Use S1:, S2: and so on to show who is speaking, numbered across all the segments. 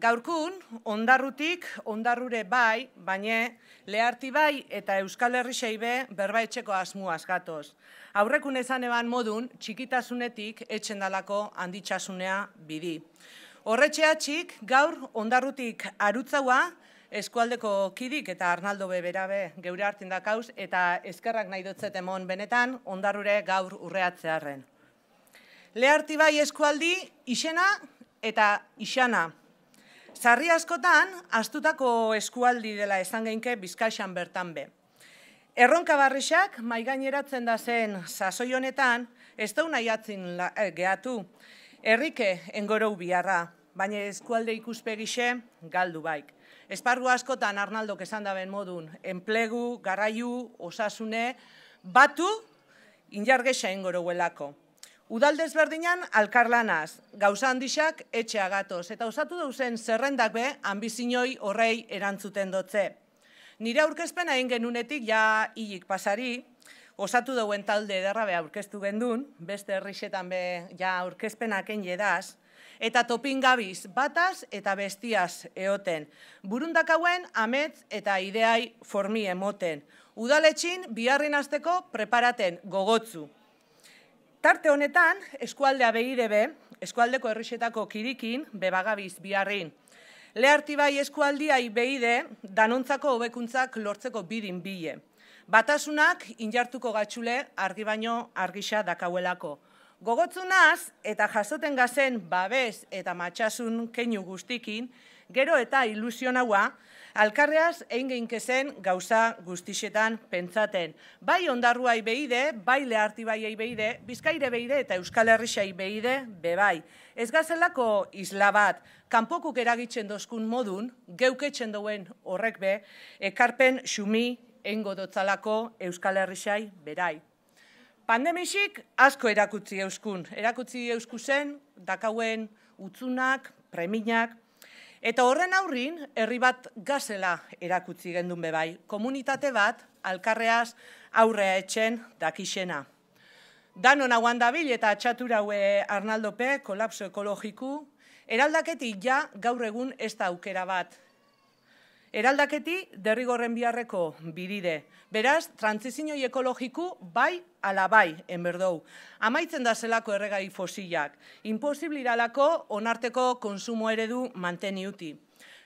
S1: Gaurkun, ondarrutik, ondarrure bai, baina leharti bai eta Euskal Herri seibe berbaetxeko asmuaz gatoz. Aurrekun esan eban modun, txikitasunetik etxendalako handitxasunea bidi. Horretxeatxik, gaur ondarrutik arutzaua, eskualdeko kidik eta Arnaldo Beberabe geure hartin dakauz eta eskerrak nahi dutzet emon benetan ondarrure gaur urreatzearen. Leharti bai eskualdi, isena eta isana. Zarri askotan, astutako eskualdi dela esan geinke bizkaixan bertan be. Erronka barrixak, maigaineratzen da zen sasoi honetan, ez da nahi atzin eh, gehatu, errike engorou biharra, baina eskualde ikuspegixe galdu baik. Esparru askotan Arnaldok esan daben modun, enplegu, garaiu, osasune, batu, injargesa engorouelako. Udal desberdinan alkarlanaz, gauza handixak etxea gatoz, eta osatu dauzen zerrendak be, ambizinoi horrei erantzuten dotze. Nire aurkezpen hain genunetik ja hilik pasari, osatu dauen talde ederra be aurkeztu gendun, beste herrixetan be ja aurkezpenak jedaz, eta topin gabiz bataz eta bestiaz eoten. Burundakauen amets eta ideai formi emoten. Udaletxin biharrin azteko preparaten gogotzu. Tarte honetan, eskualdea behide be, eskualdeko errixetako kirikin, bebagabiz biharrin. Leharti bai eskualdiai behide, danontzako hobekuntzak lortzeko bidin bile. Batasunak injartuko gatxule argi baino argisa dakauelako. Gogotzunaz eta jasoten gazen babes eta matxasun keinu guztikin, gero eta ilusionaua, Alkarreaz, egin geinkezen gauza guztixetan pentsaten. Bai ondarruai behide, bai leharti bai behide, bizkaire behide eta euskal herrixai behide, bebai. Ez gazelako isla bat, kanpokuk eragitzen dozkun modun, geuketzen duen horrek be, ekarpen xumi engo dotzalako euskal herrixai berai. Pandemisik asko erakutzi euskun. Erakutzi euskuzen, dakauen utzunak, preminak, Eta horren aurrin, herri bat gazela erakutzi gendun bebai. Komunitate bat, alkarreaz aurrea etxen dakixena. Danon hauan dabil eta atxatura haue Arnaldope, kolapso ekologiku, eraldaketi ja gaur egun ez da aukera bat. Eraldaketi derrigorren biharreko bidide. Beraz, trantzizinioi ekologiku bai ala bai, enberdou. Amaitzen da zelako erregai fosilak. Imposibliralako onarteko konsumo eredu manteniuti.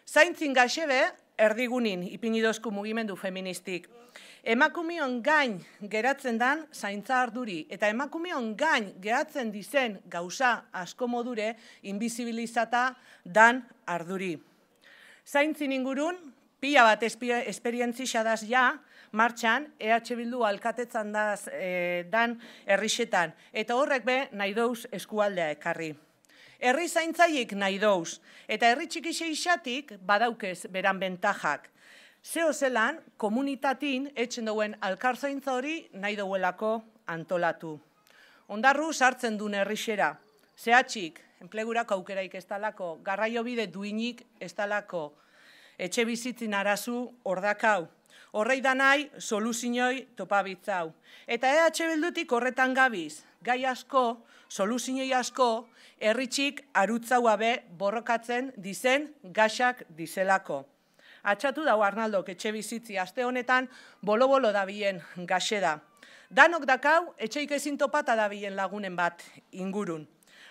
S1: Zaintzin gaxebe, erdigunin ipinidozku mugimendu feministik. Emakumion gain geratzen dan zaintza arduri eta emakumion gain geratzen dizen gauza asko modure inbizibilizata dan arduri. Zaintzin ingurun, pila bat esperientzi xadaz ja, martxan, EH Bildu alkatetzan daz, e, dan errixetan. Eta horrek be, nahi douz eskualdea ekarri. Herri zaintzaiek nahi douz, eta herri txikixe isatik badaukez beran bentajak. Zeo zelan, komunitatin etxen duen alkarzaintza hori nahi duelako antolatu. Ondarru sartzen duen herrixera, zehatxik, enplegurako aukeraik ez talako, garraio bide duinik ez talako, etxe bizitzin arazu ordakau. Horrei da nahi, soluzinoi topabitzau. Eta EH Bildutik horretan gabiz, gai asko, soluzinoi asko, erritxik arutzau abe borrokatzen dizen gaxak dizelako. Atxatu dau Arnaldo, etxe bizitzi aste honetan, bolo-bolo da bien gaxe da. Danok dakau, etxeik ezin topata da bien lagunen bat ingurun.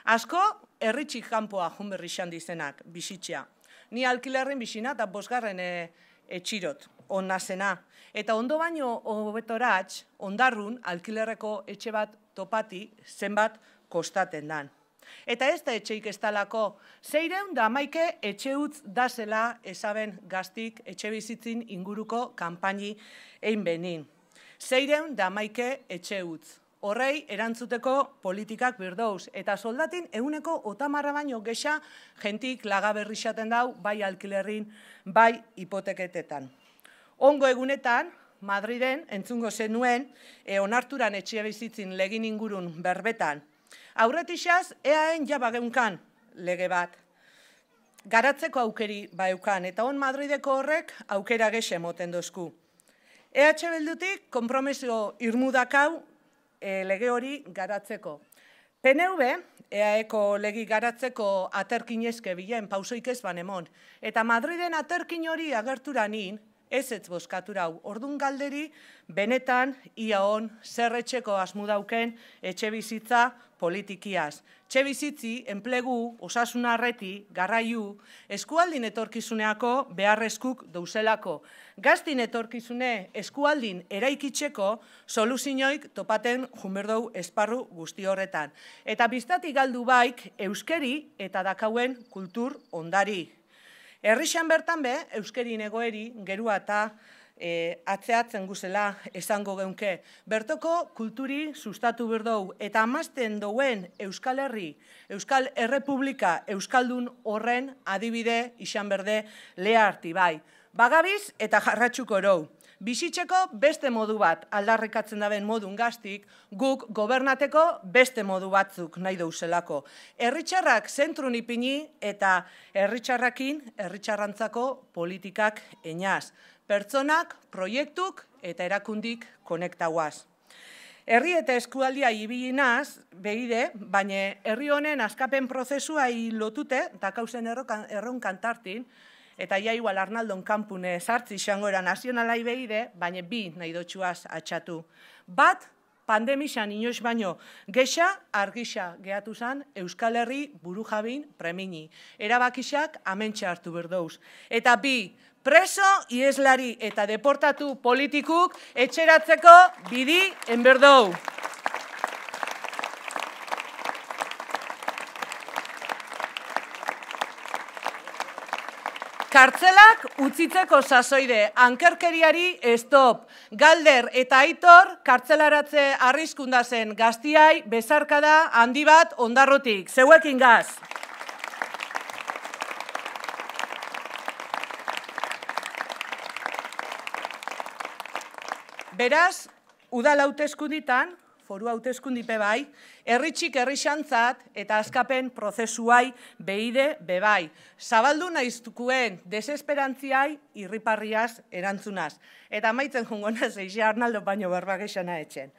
S1: Asko, erritxik kanpoa junberri dizenak, bisitxea ni alkilerren bisina eta bosgarren e, etxirot, onna zena. Eta ondo baino hobetoratx, ondarrun, alkilerreko etxe bat topati zenbat kostaten dan. Eta ez da etxeik ez talako, zeireun da maike etxe utz dazela esaben gaztik etxe bizitzin inguruko kanpaini egin benin. Zeireun da maike etxe utz horrei erantzuteko politikak birdouz. Eta soldatin euneko otamarra baino gexa jentik lagaberri xaten dau bai alkilerrin, bai hipoteketetan. Ongo egunetan, Madriden, entzungo zenuen, e, onarturan etxea bizitzin legin ingurun berbetan. Aurretixaz, eaen jabageunkan lege bat. Garatzeko aukeri baukan, eta on Madrideko horrek aukera gexe moten dozku. EH Beldutik, kompromesio irmudakau e, lege hori garatzeko. PNV, EAEko legi garatzeko aterkinezke bilen pausoik ez banemon. Eta Madriden aterkin hori agertura nin, ez ez boskatura hau. Ordun galderi, benetan, ia hon, zerretxeko asmudauken etxe bizitza politikiaz. Txe bizitzi, enplegu, osasunarreti, garraiu, eskualdin etorkizuneako beharrezkuk douzelako. Gaztin etorkizune eskualdin eraikitzeko soluzinoik topaten jumberdou esparru guzti horretan. Eta biztati galdu baik euskeri eta dakauen kultur ondari. Herrixan bertan be, euskerin egoeri, gerua eta e, atzeatzen guzela esango geunke. Bertoko kulturi sustatu berdou eta amazten douen Euskal Herri, Euskal Errepublika, Euskaldun horren adibide izan berde lea bai. Bagabiz eta jarratxuko rou. Bizitzeko beste modu bat aldarrikatzen daben modun gaztik, guk gobernateko beste modu batzuk nahi dauzelako. Herritxarrak zentrun ipini eta herritxarrakin herritxarrantzako politikak enaz. Pertsonak, proiektuk eta erakundik konektauaz. Herri eta eskualdia ibilinaz, behide, baina herri honen askapen prozesua lotute, eta kauzen erron kantartin, eta ja igual Arnaldon kampune sartzi izango era nazionalai behide, baina bi nahi dotxuaz atxatu. Bat, pandemixan inoiz baino, gexa argisa gehatu zan Euskal Herri buru jabin premini. Erabakixak amentxe hartu berdouz. Eta bi, preso, ieslari eta deportatu politikuk etxeratzeko bidi enberdou. Kartzelak utzitzeko sasoide, ankerkeriari stop. Galder eta aitor, kartzelaratze arriskunda zen gaztiai, bezarkada handi bat ondarrotik. Zeuekin gaz. Beraz, udal hauteskunditan, foru hauteskundipe bai, herritxik herrixantzat eta askapen prozesuai behide bebai. Zabaldu naiztukuen desesperantziai irriparriaz erantzunaz. Eta maitzen jungonaz eixe Arnaldo baino berbagexana etxen.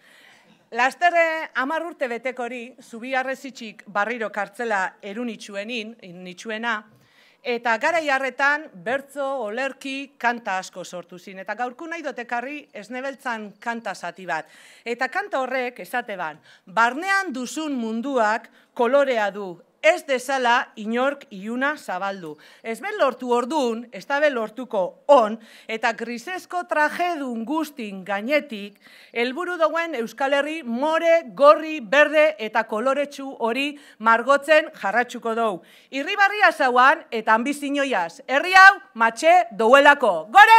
S1: Lasterre amar urte betekori, zubi arrezitxik barriro kartzela erun itxuenin, itxuena, Eta gara jarretan, bertzo, olerki, kanta asko sortu zin. Eta gaurku nahi dotekarri esnebeltzan kanta zati bat. Eta kanta horrek, esate ban, barnean duzun munduak kolorea du, ez dezala inork iuna zabaldu. Ez ben lortu ordun, ez da ben lortuko on, eta grisesko trajedun guztin gainetik, helburu dauen Euskal Herri more, gorri, berde eta koloretsu hori margotzen jarratsuko dugu. Irribarria zauan eta ambizinoiaz, herri hau matxe douelako. Gore!